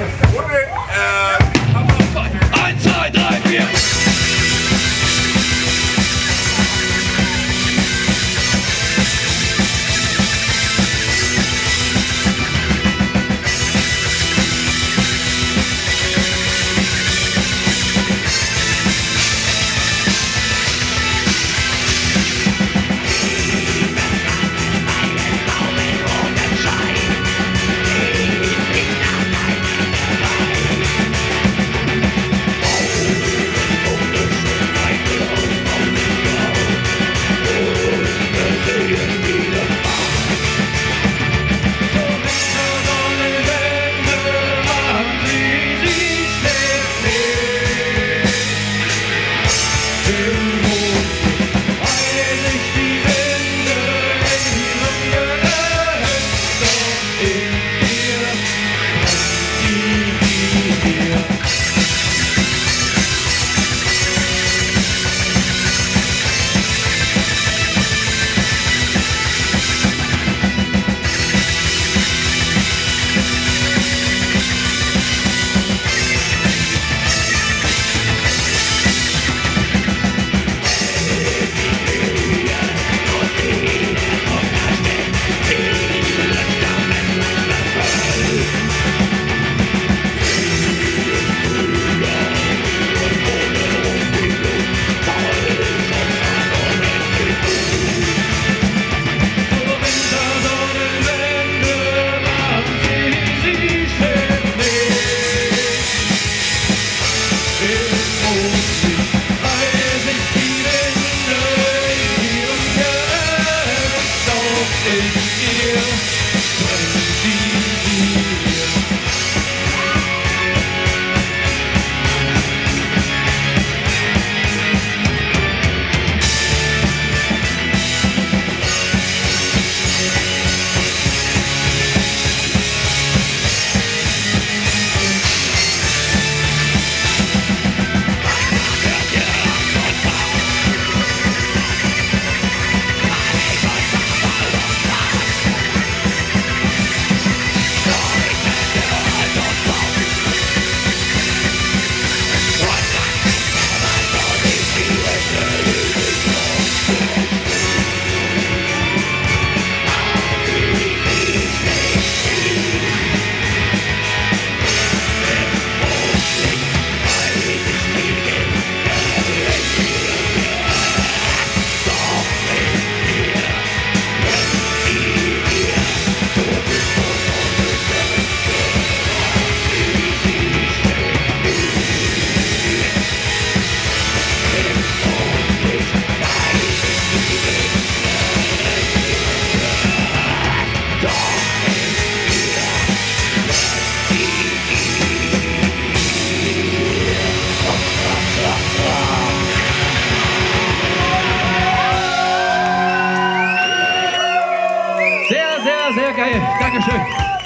Eins, geil. Dankeschön.